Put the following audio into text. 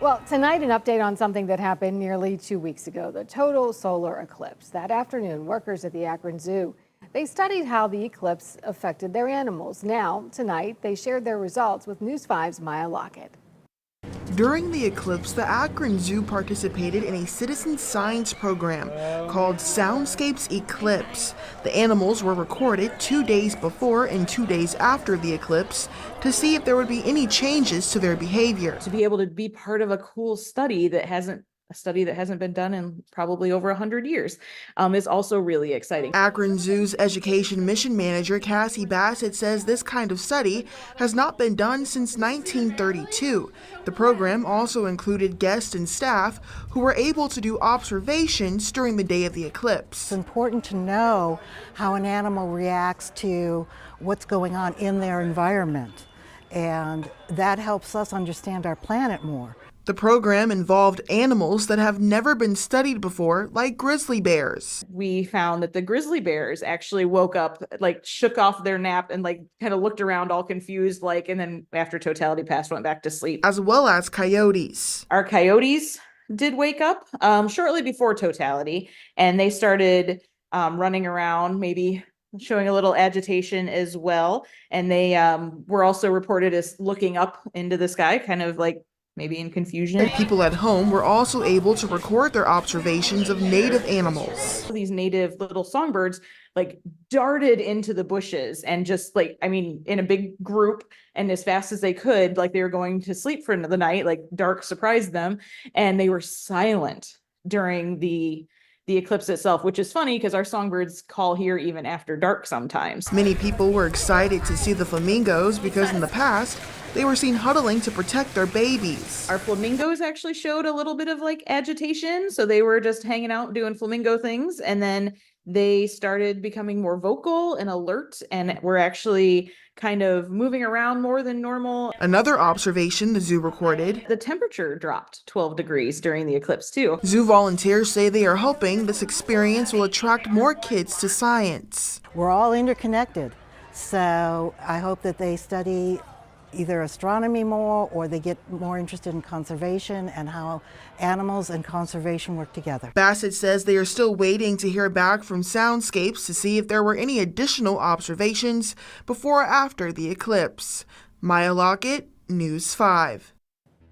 Well, tonight, an update on something that happened nearly two weeks ago the total solar eclipse. That afternoon, workers at the Akron Zoo they studied how the eclipse affected their animals. Now, tonight, they shared their results with News 5's Maya Lockett. During the eclipse, the Akron Zoo participated in a citizen science program called Soundscapes Eclipse. The animals were recorded two days before and two days after the eclipse to see if there would be any changes to their behavior. To be able to be part of a cool study that hasn't a study that hasn't been done in probably over 100 years, um, is also really exciting. Akron Zoo's education mission manager Cassie Bassett says this kind of study has not been done since 1932. The program also included guests and staff who were able to do observations during the day of the eclipse. It's important to know how an animal reacts to what's going on in their environment, and that helps us understand our planet more. The program involved animals that have never been studied before, like grizzly bears. We found that the grizzly bears actually woke up, like shook off their nap and like kind of looked around all confused, like, and then after totality passed, went back to sleep. As well as coyotes. Our coyotes did wake up um, shortly before totality and they started um, running around, maybe showing a little agitation as well. And they um, were also reported as looking up into the sky, kind of like maybe in confusion. People at home were also able to record their observations of native animals. These native little songbirds like darted into the bushes and just like, I mean, in a big group and as fast as they could, like they were going to sleep for the night, like dark surprised them and they were silent during the the eclipse itself, which is funny because our songbirds call here even after dark sometimes. Many people were excited to see the flamingos because in the past, they were seen huddling to protect their babies. Our flamingos actually showed a little bit of like agitation. So they were just hanging out doing flamingo things. And then they started becoming more vocal and alert and were actually kind of moving around more than normal. Another observation the zoo recorded the temperature dropped 12 degrees during the eclipse, too. Zoo volunteers say they are hoping this experience will attract more kids to science. We're all interconnected. So I hope that they study either astronomy more or they get more interested in conservation and how animals and conservation work together. Bassett says they are still waiting to hear back from Soundscapes to see if there were any additional observations before or after the eclipse. Maya Lockett, News 5.